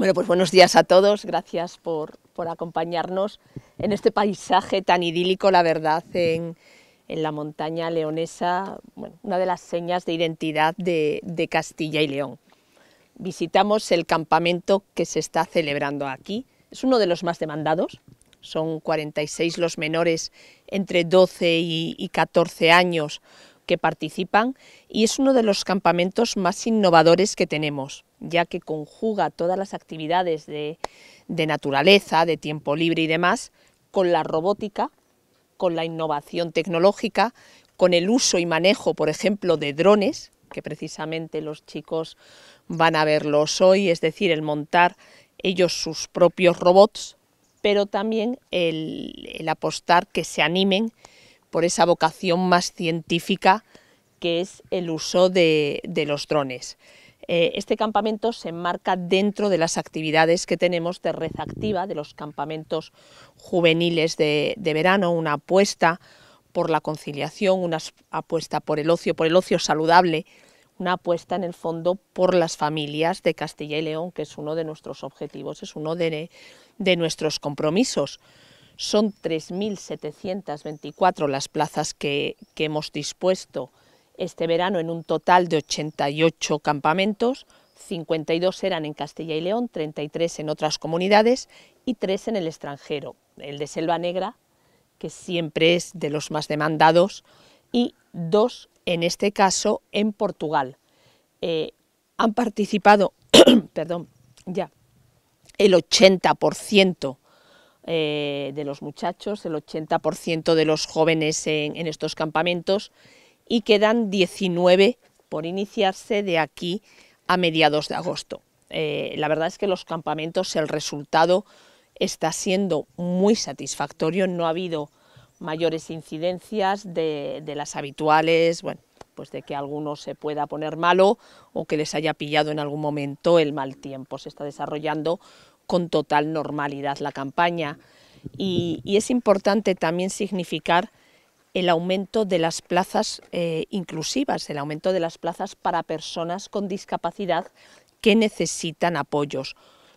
Bueno, pues buenos días a todos, gracias por, acompañarnos en este paisaje tan idílico, la verdad, en, la montaña leonesa, una de las señas de identidad de, de Castilla y León. Visitamos el campamento que se está celebrando aquí, es uno de los más demandados, son 46 los menores entre 12 y 14 años que participan y es uno de los campamentos más innovadores que tenemos, ya que conjuga todas las actividades de, naturaleza, de tiempo libre y demás, con la robótica, con la innovación tecnológica, con el uso y manejo, por ejemplo, de drones, que precisamente los chicos van a verlos hoy, es decir, el montar ellos sus propios robots, pero también el apostar que se animen por esa vocación más científica que es el uso de, los drones. Eh, este campamento se enmarca dentro de las actividades que tenemos de red activa, de los campamentos juveniles de, verano, una apuesta por la conciliación, una apuesta por el ocio, por el ocio saludable, una apuesta en el fondo por las familias de Castilla y León, que es uno de nuestros objetivos, es uno de nuestros compromisos. Son 3.724 las plazas que, hemos dispuesto este verano en un total de 88 campamentos, 52 eran en Castilla y León, 33 en otras comunidades y 3 en el extranjero. El de Selva Negra, que siempre es de los más demandados, y dos, en este caso, en Portugal. Eh, han participado, perdón, ya, el 80% eh, de los muchachos, el 80% de los jóvenes en, estos campamentos y quedan 19 por iniciarse de aquí a mediados de agosto. Eh, la verdad es que los campamentos, el resultado está siendo muy satisfactorio, no ha habido mayores incidencias de, las habituales, bueno, pues de que alguno se pueda poner malo o que les haya pillado en algún momento el mal tiempo. Se está desarrollando con total normalidad la campaña. Y, es importante también significar el aumento de las plazas eh, inclusivas, el aumento de las plazas para personas con discapacidad que necesitan apoyos.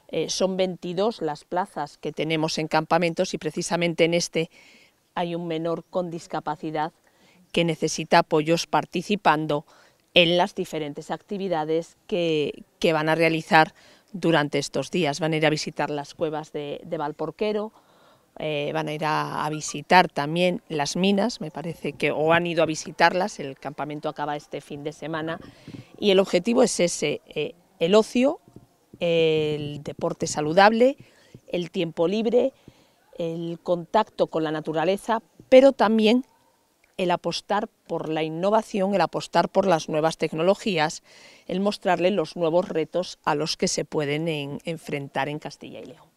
Eh, son 22 las plazas que tenemos en campamentos y precisamente en este hay un menor con discapacidad que necesita apoyos participando en las diferentes actividades que, que van a realizar durante estos días. Van a ir a visitar las cuevas de, Valporquero, eh, van a ir a, visitar también las minas, me parece que, o han ido a visitarlas, el campamento acaba este fin de semana, y el objetivo es ese, eh, el ocio, el deporte saludable, el tiempo libre, el contacto con la naturaleza, pero también el apostar por la innovación, el apostar por las nuevas tecnologías, el mostrarle los nuevos retos a los que se pueden enfrentar en Castilla y León.